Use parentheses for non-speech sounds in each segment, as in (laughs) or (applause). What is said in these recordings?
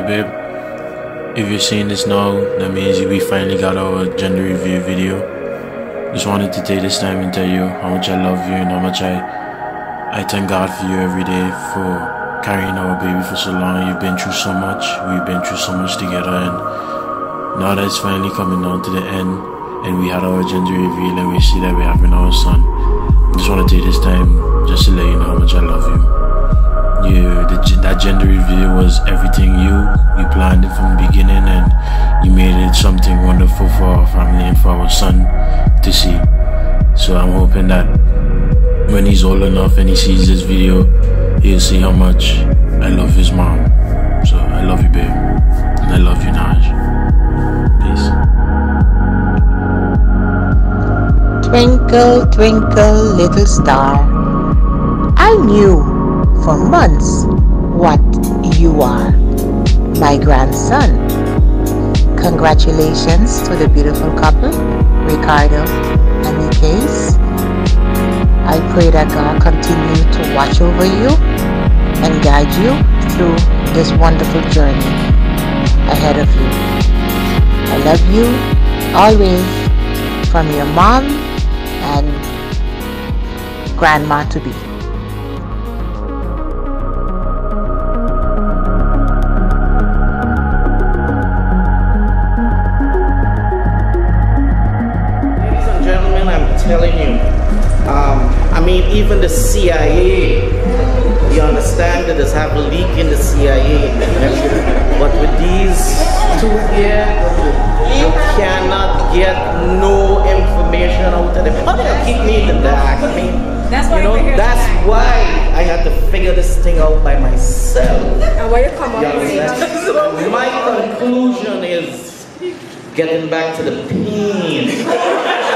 Hey babe, if you're seeing this now, that means we finally got our gender reveal video. Just wanted to take this time and tell you how much I love you and how much I I thank God for you every day for carrying our baby for so long. You've been through so much. We've been through so much together and now that it's finally coming down to the end and we had our gender reveal and we see that we're having our son. I just want to take this time just to let you know how much I love you. You, the, that gender reveal was everything you. You planned it from the beginning and you made it something wonderful for our family and for our son to see. So I'm hoping that when he's old enough and he sees this video, he'll see how much I love his mom. So I love you, babe. And I love you, Naj. Peace. Twinkle, twinkle, little star. I knew for months what you are, my grandson. Congratulations to the beautiful couple, Ricardo and Nicaise. I pray that God continue to watch over you and guide you through this wonderful journey ahead of you. I love you always from your mom and grandma to be. Mean, even the CIA, you understand that there's have a leak in the CIA. But with these two here, you cannot get no information out of them. How they keep me in the dark? I mean, that's why you know, that's why I had to figure this thing out by myself. And why you come up so my conclusion is getting back to the pain. (laughs)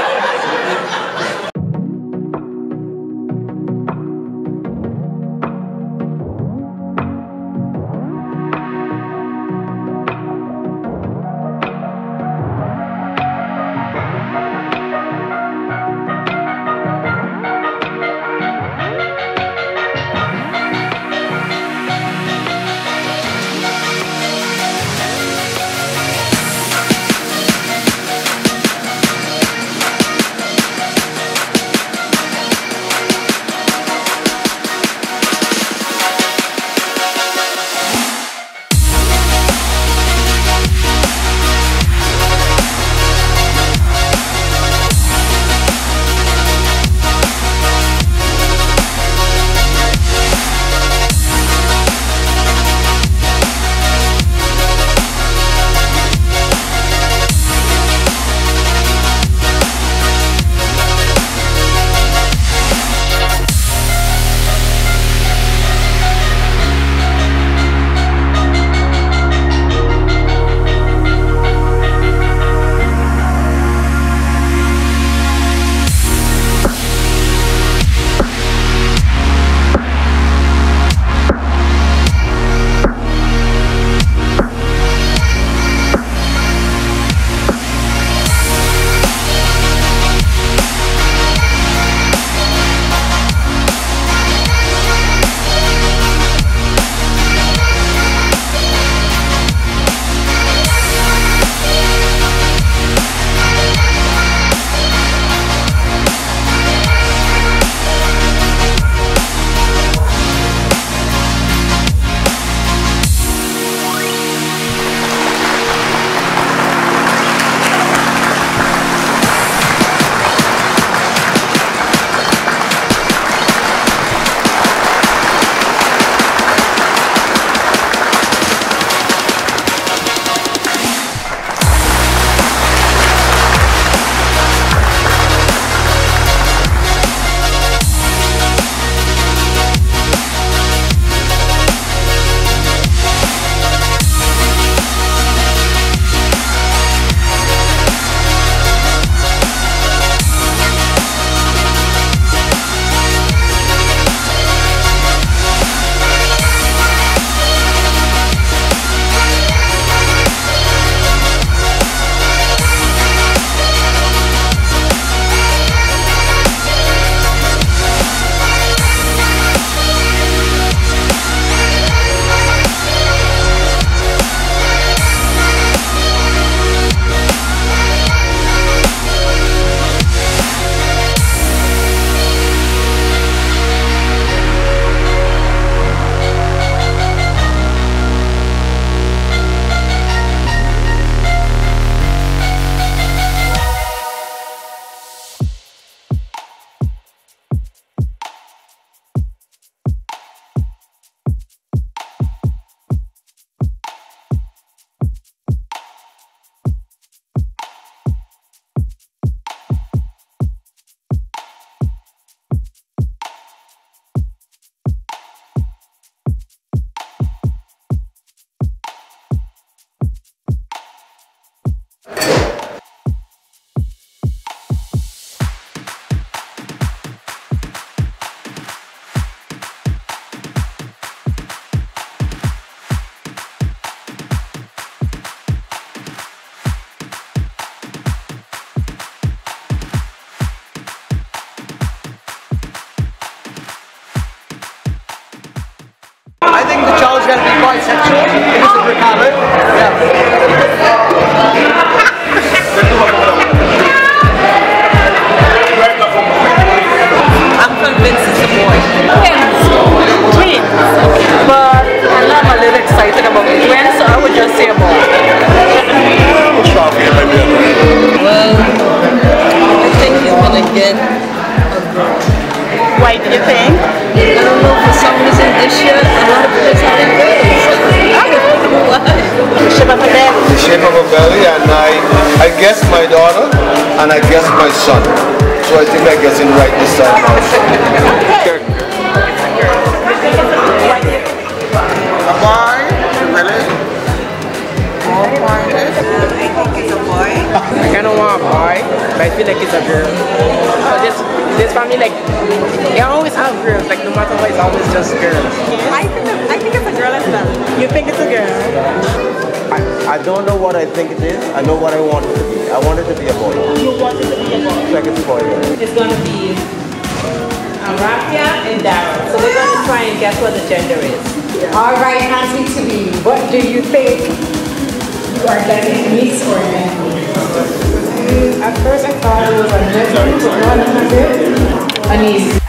just say a ball. Well, I think he's gonna get a girl. Why do you think? I don't know, for some reason this year, a lot of people are having girls. I don't know why. The shape of a belly, and I, I guess my daughter, and I guess my son. So I think I guess in right this time. You think it's a girl? I, I don't know what I think it is. I know what I want it to be. I want it to be a boy. You want it to be a boy. Like it's a boy. It's gonna be um, Rafia and Daryl. So we're gonna try and guess what the gender is. All right, Nancy to be. What do you think you are getting, niece or nephew? At first I thought it was a nephew, but now that I'm a niece.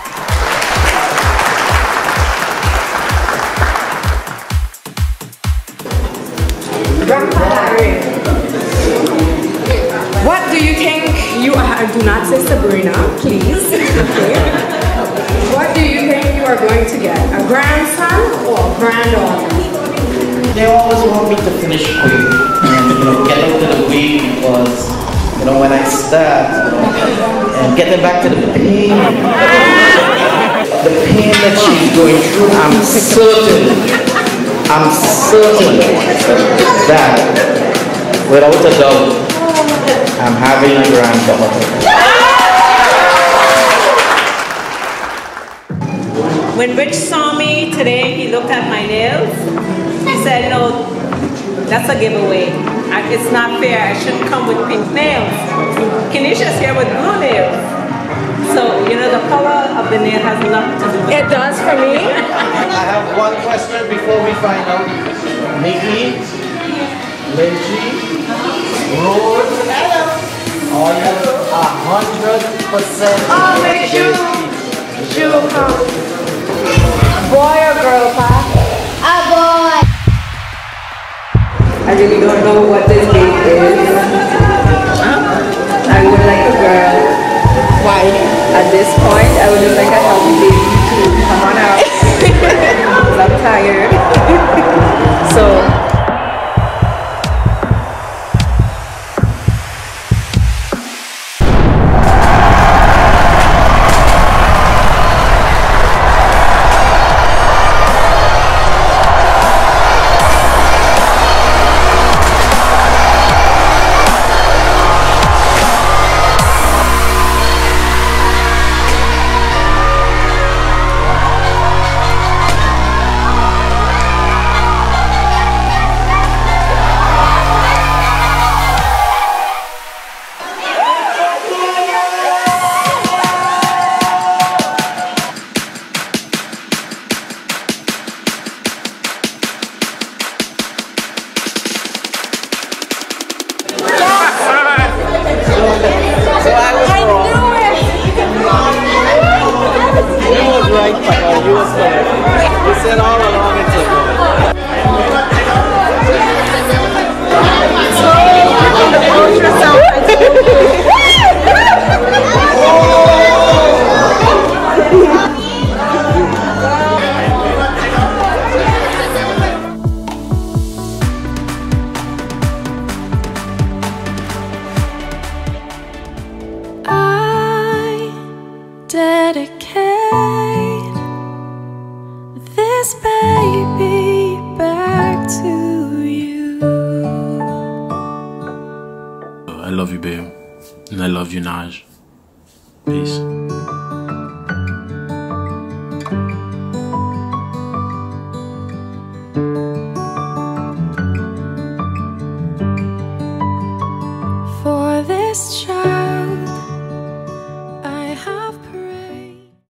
Or granddaughter? They always want me to finish quick and you know get out of the way because you know when I start you know, and getting back to the pain, the pain that she's going through, I'm certain, I'm certain that without a doubt, I'm having a granddaughter. When Rich saw me today, he looked at my nails. He said, "No, that's a giveaway. I, it's not fair. I shouldn't come with pink nails. Kenisha's here with blue nails." So you know the color of the nail has nothing to do with It does for me. I have one question before we find out. Nikki, Lindsay, Rose, are you a hundred percent? Oh, make sure. Shoe come. Boy or girl, Pa? A boy. I really don't know what this date is. I would like a girl. Why? At this point, I would just like a healthy baby to come on out. (laughs) I'm tired. (laughs) so So Papa. You was correct. You said all along I love you, babe. And I love you, Naj. Peace.